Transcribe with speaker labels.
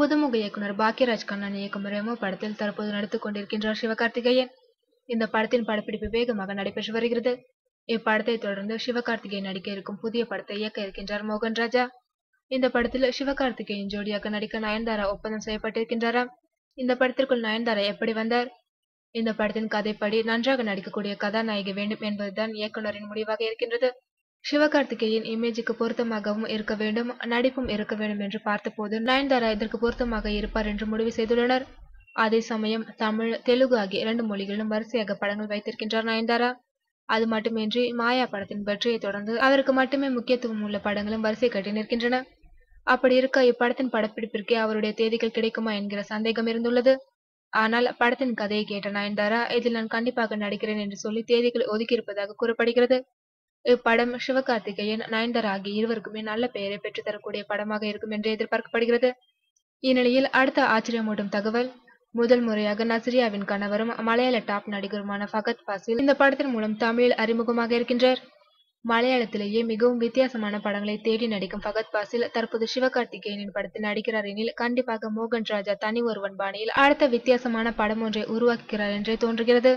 Speaker 1: புதுமுக இயக்குனர் பாக்யராஜ் கண்ணன் இயக்கும் ரெமோ படத்தில் தற்போது நடித்துக் கொண்டிருக்கின்றார் சிவகார்த்திகேயன். இந்த படத்தின் படப்பிடிப்பு வேகமாக நடைபெற்று வருகிறது. இப்படத்தை தொடர்ந்து சிவகார்த்திகேயன் நடிக்க இருக்கும் புதிய படத்தை இயக்க இருக்கின்றார் மோகன் ராஜா. இந்த படத்தில் சிவகார்த்திகேயன் ஜோடியாக நடிக்க நயன்தாரா ஒப்பந்தம் செய்யப்பட்டிருக்கின்றாராம். இந்த படத்திற்குள் நயன்தாரா எப்படி வந்தார்? இந்த படத்தின் கதைப்படி நன்றாக நடிக்கக்கூடிய கதாநாயகி வேண்டும் என்பதுதான் இயக்குனரின் முடிவாக இருக்கின்றது. சிவகார்த்திகேயன் இமேஜுக்கு பொருத்தமாகவும் இருக்க வேண்டும் நடிப்பும் இருக்க வேண்டும் என்று பார்த்தபோது நயன்தாரா இதற்கு பொருத்தமாக இருப்பார் என்று முடிவு செய்துள்ளனர். அதே சமயம் தமிழ் தெலுங்கு ஆகிய இரண்டு மொழிகளிலும் வரிசையாக படங்கள் வைத்திருக்கின்றார் நயன்தாரா. அது மட்டுமின்றி மாயா படத்தின் வெற்றியை தொடர்ந்து அவருக்கு மட்டுமே முக்கியத்துவம் உள்ள படங்களும் வரிசை கட்டி நிற்கின்றன. அப்படி இருக்க இப்படத்தின் படப்பிடிப்பிற்கே அவருடைய தேதிகள் கிடைக்குமா என்கிற சந்தேகம் இருந்துள்ளது. ஆனால் படத்தின் கதையை கேட்ட நயன்தாரா இதில் நான் கண்டிப்பாக நடிக்கிறேன் என்று சொல்லி தேதிகள் ஒதுக்கியிருப்பதாக கூறப்படுகிறது. இப்படம் சிவகார்த்திகேயன் நயன்தார் ஆகிய இருவருக்குமே நல்ல பெயரை பெற்றுத்தரக்கூடிய படமாக இருக்கும் என்று எதிர்பார்க்கப்படுகிறது. இந்நிலையில் அடுத்த ஆச்சரியமூட்டும் தகவல் முதல் முறையாக நசிரியாவின் கணவரும் மலையாள டாப் நடிகருமான ஃபகத் பாசில் இந்த படத்தின் மூலம் தமிழில் அறிமுகமாக இருக்கின்றார். மலையாளத்திலேயே மிகவும் வித்தியாசமான படங்களை தேடி நடிக்கும் ஃபகத் பாசில் தற்போது சிவகார்த்திகேயனின் படத்தில் நடிக்கிறார் எனில் கண்டிப்பாக மோகன் ராஜா தனி ஒருவன் பாணியில் அடுத்த வித்தியாசமான படம் ஒன்றை உருவாக்குகிறார் என்றே தோன்றுகிறது.